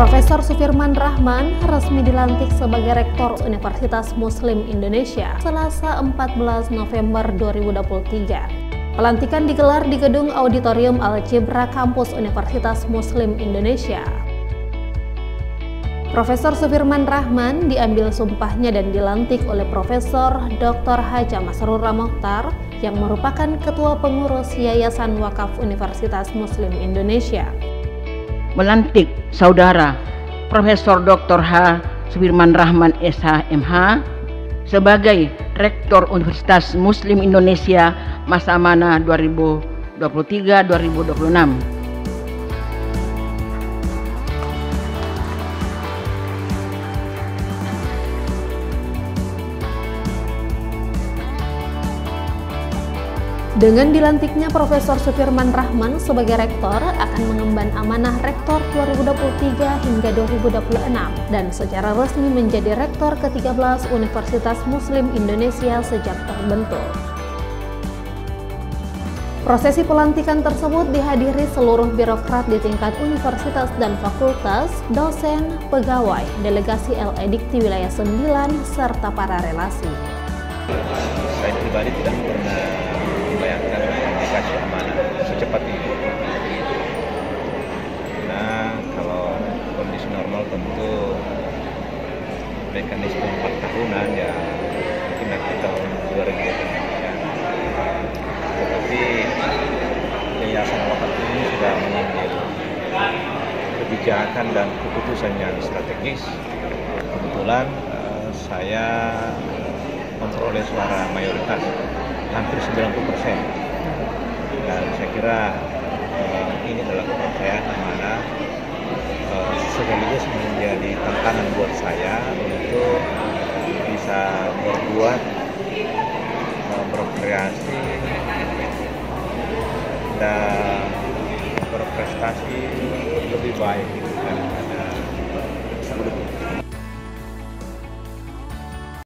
Profesor Sufirman Rahman resmi dilantik sebagai Rektor Universitas Muslim Indonesia Selasa 14 November 2023. Pelantikan digelar di Gedung Auditorium Al-Jibra Kampus Universitas Muslim Indonesia. Profesor Sufirman Rahman diambil sumpahnya dan dilantik oleh Profesor Dr. Haja Masrur Mohtar yang merupakan Ketua Pengurus Yayasan Wakaf Universitas Muslim Indonesia melantik saudara Profesor Dr. H. Subirman Rahman SH MH sebagai Rektor Universitas Muslim Indonesia masa mana 2023-2026. Dengan dilantiknya Profesor Sufirman Rahman sebagai rektor akan mengemban amanah rektor 2023 hingga 2026 dan secara resmi menjadi rektor ke-13 Universitas Muslim Indonesia sejak terbentuk. Prosesi pelantikan tersebut dihadiri seluruh birokrat di tingkat universitas dan fakultas, dosen, pegawai, delegasi LEDIKTI wilayah 9, serta para relasi. Saya pribadi tidak pernah membayangkan dikasih amanah secepat ini. Nah, kalau kondisi normal tentu mekanisme empat tahunan ya mungkin nanti tahun 2023. Tetapi Yayasan Wakaf ini sudah mengambil kebijakan dan keputusan yang strategis. Kebetulan uh, saya memperoleh suara mayoritas hampir 90 persen dan saya kira uh, ini adalah kepercayaan mana uh, sekaligus menjadi tantangan buat saya untuk bisa berbuat uh, berkreasi dan berprestasi lebih baik gitu kan.